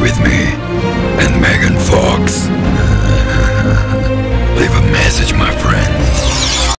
with me and Megan Fox.